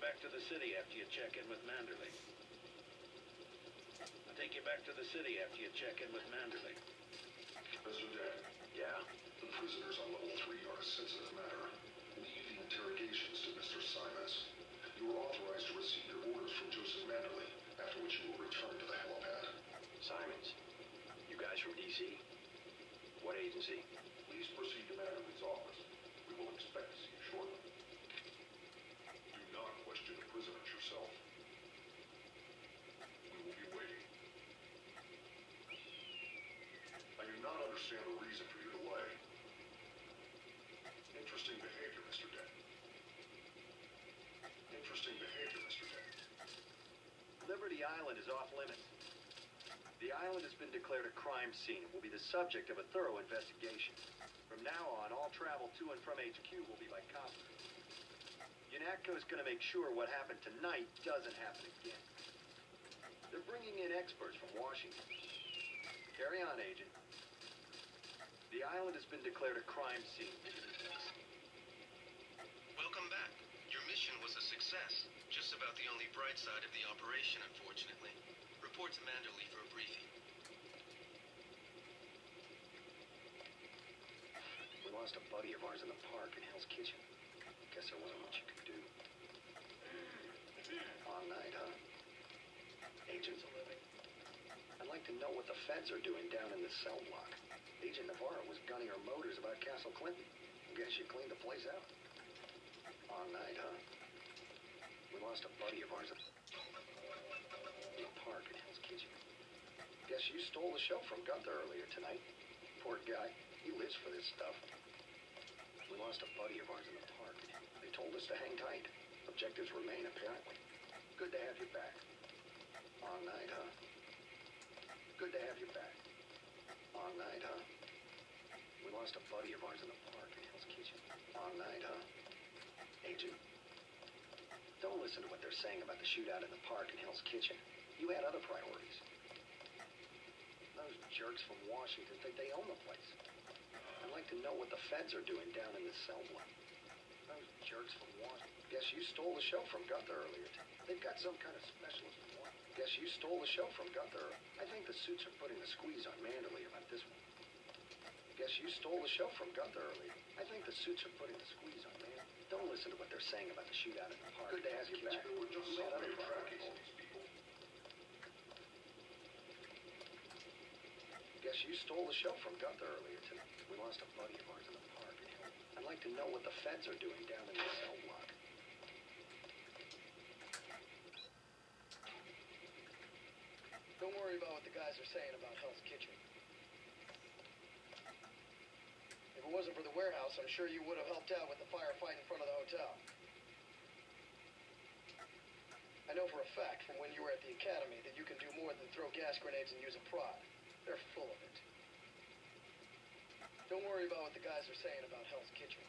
to the city after you check in with Manderley. I'll take you back to the city after you check in with Manderley. Mr. Dent, Yeah? the prisoners on level 3 are a sensitive matter. Leave the interrogations to Mr. Simons. You are authorized to receive your orders from Joseph Manderley, after which you will return to the helipad. Simons. You guys from D.C.? What agency? Please proceed to Manderley's office. We will expect to see you shortly. Do not question the prisoners yourself. We will be waiting. I do not understand the reason for your delay. Interesting behavior, Mr. Dent. Interesting behavior, Mr. Dent. Liberty Island is off limits. The island has been declared a crime scene and will be the subject of a thorough investigation. From now on, all travel to and from HQ will be by copter. UNATCO is going to make sure what happened tonight doesn't happen again. They're bringing in experts from Washington. Carry on, Agent. The island has been declared a crime scene. Welcome back. Your mission was a success. Just about the only bright side of the operation, unfortunately. Report to Manderley for a briefing. We lost a buddy of ours in the park in Hell's Kitchen. Guess there wasn't much you could do. Long night, huh? Agents are living. I'd like to know what the feds are doing down in the cell block. Agent Navarre was gunning her motors about Castle Clinton. Guess she cleaned the place out. Long night, huh? We lost a buddy of ours in the park in Hell's Kitchen. Guess you stole the show from Gunther earlier tonight. Poor guy. He lives for this stuff. We lost a buddy of ours in the park. They told us to hang tight. Objectives remain, apparently. Good to have you back. Long night, huh? Good to have you back. Long night, huh? Lost a buddy of ours in the park in Hell's Kitchen. Long night, huh? Agent, don't listen to what they're saying about the shootout in the park in Hell's Kitchen. You had other priorities. Those jerks from Washington think they own the place. I'd like to know what the feds are doing down in the cell block. Those jerks from Washington. Guess you stole the show from Gunther earlier. They've got some kind of specialist Guess you stole the show from Gunther. I think the suits are putting the squeeze on Manderley about this one. You stole the show from Gunther earlier. I think the suits are putting the squeeze on Manderley. Don't listen to what they're saying about the shootout in the park. Good to have you back. Were just You some had other way of tracking priorities. all these people. Guess you stole the show from Gunther earlier tonight. We lost a buddy of ours in the park. I'd like to know what the feds are doing down in the cell block. Don't worry about what the guys are saying about Hell's Kitchen. For the warehouse, I'm sure you would have helped out with the firefight in front of the hotel. I know for a fact from when you were at the academy that you can do more than throw gas grenades and use a prod. They're full of it. Don't worry about what the guys are saying about Hell's Kitchen.